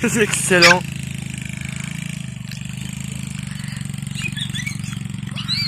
C'est excellent.